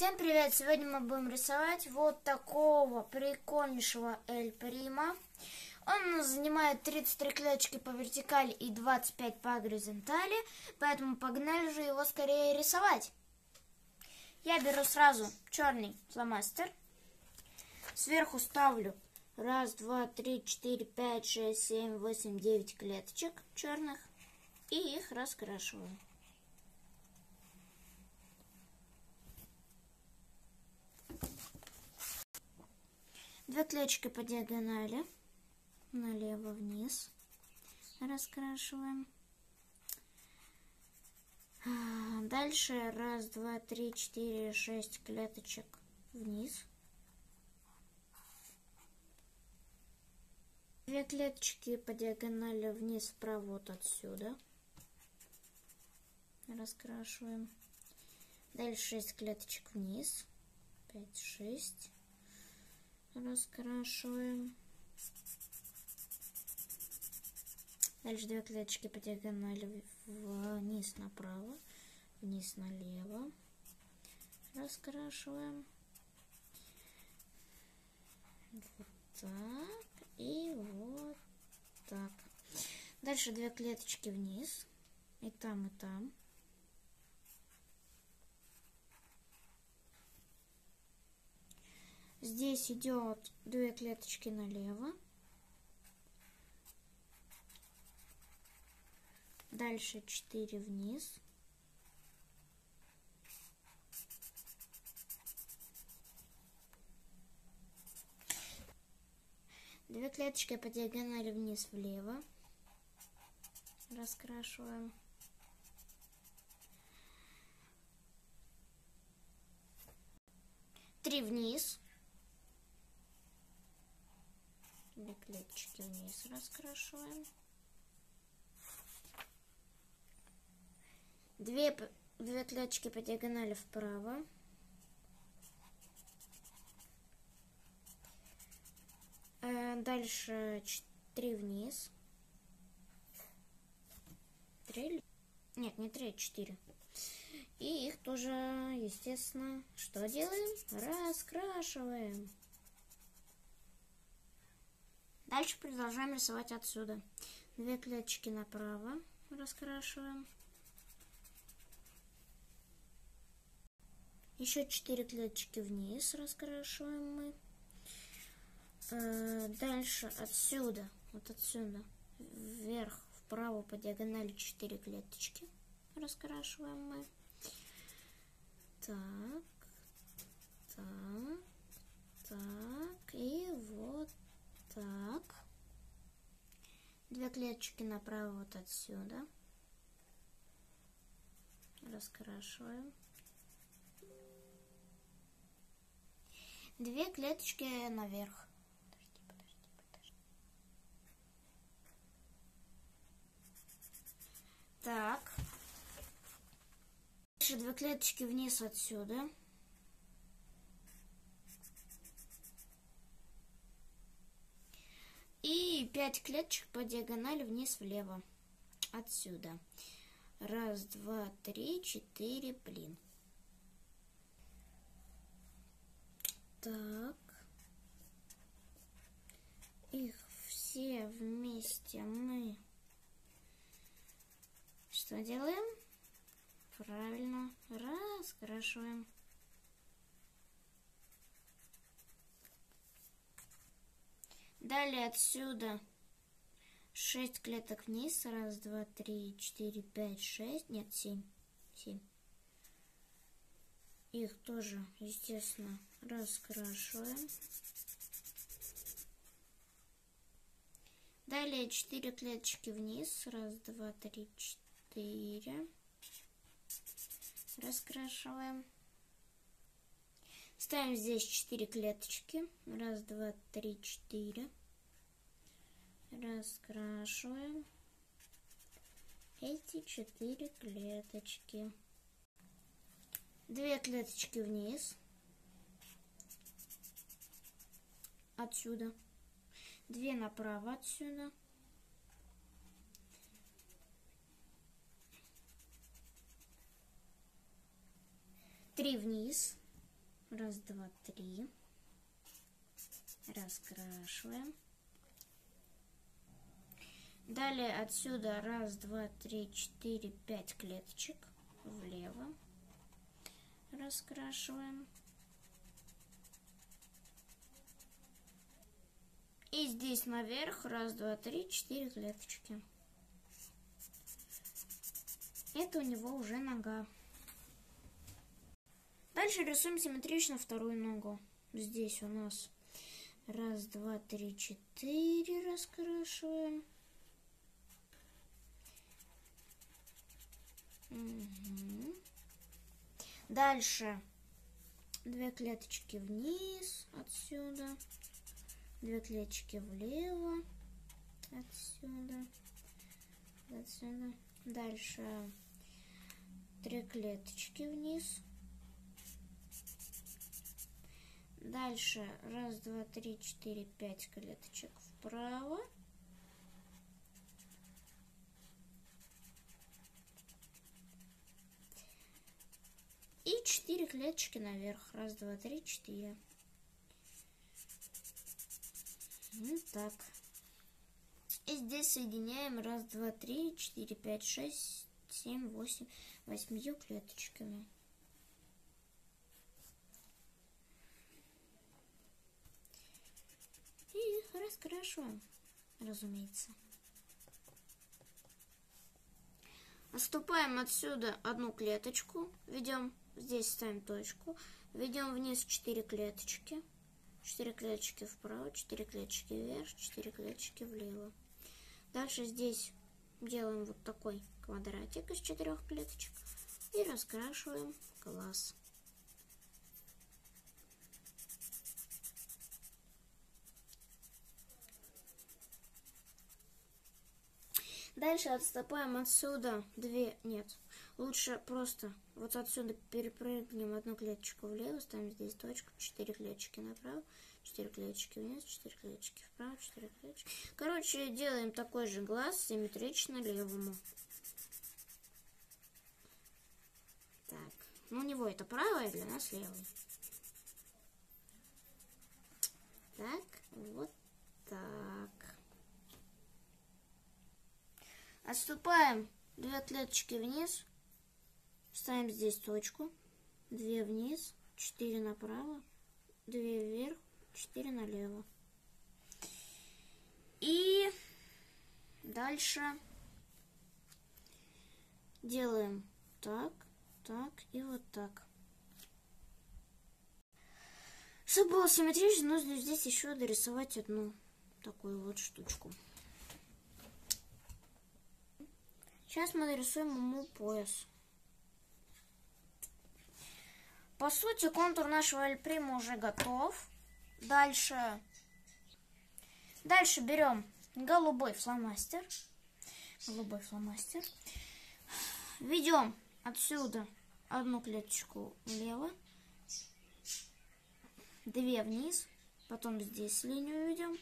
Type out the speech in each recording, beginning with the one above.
Всем привет! Сегодня мы будем рисовать вот такого прикольнейшего Эль Прима. Он занимает 33 клеточки по вертикали и 25 по горизонтали, поэтому погнали же его скорее рисовать. Я беру сразу черный фломастер, сверху ставлю раз, два, три, четыре, пять, шесть, семь, восемь, девять клеточек черных и их раскрашиваю. Две клеточки по диагонали. Налево вниз. Раскрашиваем. А, дальше раз, два, три, четыре, шесть клеточек вниз. Две клеточки по диагонали вниз вправо вот отсюда. Раскрашиваем. Дальше шесть клеточек вниз. Пять, шесть раскрашиваем. Дальше две клеточки по диагонали вниз направо, вниз налево. Раскрашиваем. Вот так и вот так. Дальше две клеточки вниз. И там, и там. Здесь идет две клеточки налево. Дальше 4 вниз. Две клеточки по диагонали вниз влево. Раскрашиваем. Три вниз. Две клеточки вниз раскрашиваем. Две, две клеточки по диагонали вправо. Э, дальше три вниз. Три? Нет, не три, а четыре. И их тоже, естественно, что делаем? Раскрашиваем. Дальше продолжаем рисовать отсюда. Две клеточки направо раскрашиваем. Еще четыре клеточки вниз раскрашиваем мы. Э, дальше отсюда, вот отсюда, вверх, вправо по диагонали четыре клеточки раскрашиваем мы. Так, так, так и вот так. Клеточки направо вот отсюда. Раскрашиваем. Две клеточки наверх. Подожди, подожди, подожди. Так. Дальше две клеточки вниз отсюда. И 5 клеточек по диагонали вниз влево. Отсюда. Раз, два, три, четыре, блин. Так. Их все вместе мы что делаем? Правильно, раскрашиваем. Далее отсюда 6 клеток вниз. Раз, два, три, четыре, пять, шесть. Нет, семь. Семь. Их тоже, естественно, раскрашиваем. Далее 4 клеточки вниз. Раз, два, три, четыре. Раскрашиваем. Ставим здесь 4 клеточки. Раз, два, три, четыре раскрашиваем эти четыре клеточки. Две клеточки вниз. Отсюда. Две направо отсюда. Три вниз. Раз, два, три. Раскрашиваем. Далее отсюда раз, два, три, четыре, пять клеточек влево. Раскрашиваем. И здесь наверх раз, два, три, четыре клеточки. Это у него уже нога. Дальше рисуем симметрично вторую ногу. Здесь у нас раз, два, три, четыре раскрашиваем. Угу. Дальше две клеточки вниз отсюда, две клеточки влево отсюда, отсюда. Дальше три клеточки вниз. Дальше раз, два, три, четыре, пять клеточек вправо. Четыре клеточки наверх. Раз, два, три, четыре. Вот так. И здесь соединяем раз, два, три, четыре, пять, шесть, семь, восемь, восьмью клеточками. И раскрашиваем, разумеется. Отступаем отсюда одну клеточку, ведем, здесь ставим точку, ведем вниз 4 клеточки, 4 клеточки вправо, 4 клеточки вверх, 4 клеточки влево. Дальше здесь делаем вот такой квадратик из четырех клеточек и раскрашиваем глаз. Дальше отступаем отсюда две, нет, лучше просто вот отсюда перепрыгнем одну клеточку влево, ставим здесь точку, четыре клеточки направо, 4 клеточки вниз, 4 клеточки вправо, 4 клеточки. Короче, делаем такой же глаз симметрично левому. Так, ну у него это правый, а для нас левый. Так, вот так. Отступаем две клеточки вниз, ставим здесь точку, две вниз, 4 направо, 2 вверх, 4 налево. И дальше делаем так, так и вот так. Чтобы было симметрично, нужно здесь еще дорисовать одну такую вот штучку. Сейчас мы нарисуем ему пояс. По сути, контур нашего альприма уже готов. Дальше. Дальше берем голубой фломастер. Голубой фломастер. Ведем отсюда одну клеточку влево, две вниз, потом здесь линию ведем,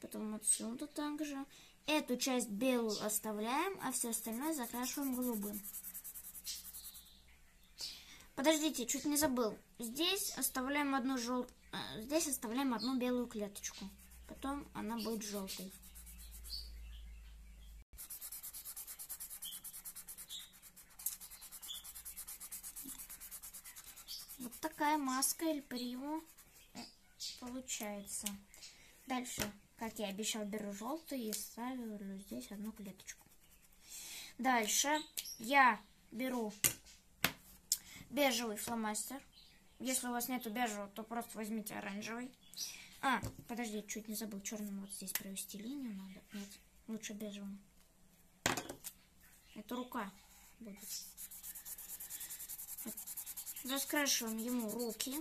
потом отсюда также. Эту часть белую оставляем, а все остальное закрашиваем голубым. Подождите, чуть не забыл. Здесь оставляем одну жел... Э, здесь оставляем одну белую клеточку. Потом она будет желтой. Вот такая маска Эль Прио получается. Дальше, как я обещал, беру желтый и ставлю здесь одну клеточку. Дальше я беру бежевый фломастер. Если у вас нету бежевого, то просто возьмите оранжевый. А, подожди, чуть не забыл. Черным вот здесь провести линию надо. Нет, лучше бежевым. Это рука будет. Раскрашиваем ему руки.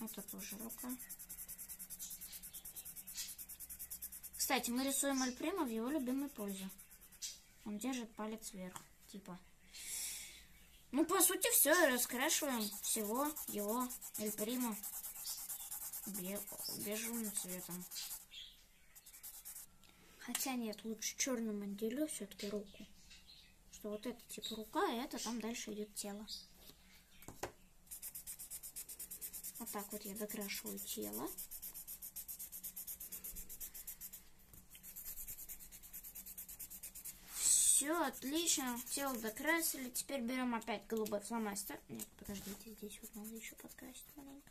Это тоже рука. Кстати, мы рисуем Альприма в его любимой позе. Он держит палец вверх, типа. Ну, по сути, все, раскрашиваем всего его Эль Прима бежевым цветом. Хотя нет, лучше черным отделю все-таки руку. Что вот это типа рука, а это там дальше идет тело. так вот я докрашиваю тело. Все, отлично. Тело докрасили. Теперь берем опять голубой фломастер. Нет, подождите, здесь вот надо еще подкрасить маленько.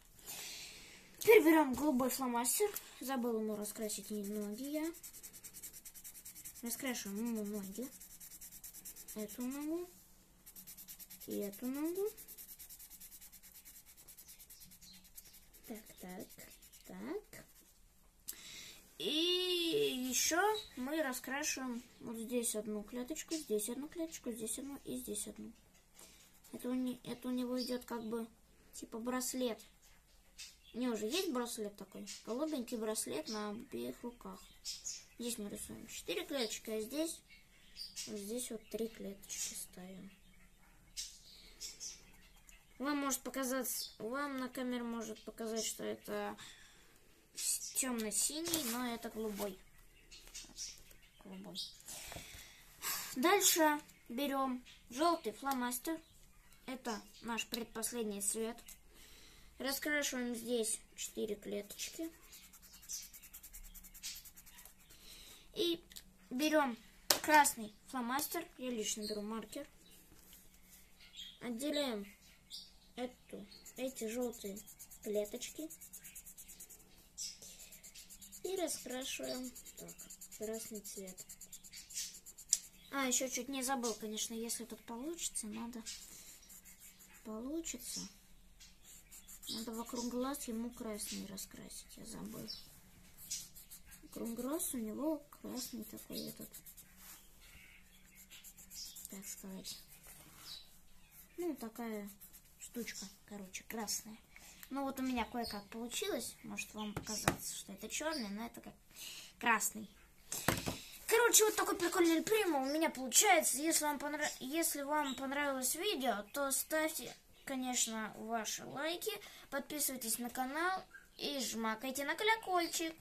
Теперь берем голубой фломастер. Забыл ему раскрасить ноги я. Раскрашиваем ему ноги. Эту ногу. И эту ногу. Так, так, так. И еще мы раскрашиваем вот здесь одну клеточку, здесь одну клеточку, здесь одну и здесь одну. Это у, не, это у него идет как бы типа браслет. У него уже есть браслет такой, голубенький браслет на обеих руках. Здесь мы рисуем 4 клеточки, а здесь, вот здесь вот 3 клеточки ставим. Вам может показаться, вам на камере может показать, что это темно-синий, но это голубой. голубой. Дальше берем желтый фломастер. Это наш предпоследний цвет. Раскрашиваем здесь 4 клеточки. И берем красный фломастер. Я лично беру маркер. Отделяем эту, эти желтые клеточки и раскрашиваем так, красный цвет. А, еще чуть не забыл, конечно, если тут получится, надо... Получится. Надо вокруг глаз ему красный раскрасить, я забыл. Вокруг глаз у него красный такой этот, так сказать. Ну, такая штучка, короче, красная. Ну вот у меня кое-как получилось. Может вам показаться, что это черный, но это как красный. Короче, вот такой прикольный прима у меня получается. Если вам, понрав... Если вам понравилось видео, то ставьте, конечно, ваши лайки, подписывайтесь на канал и жмакайте на колокольчик.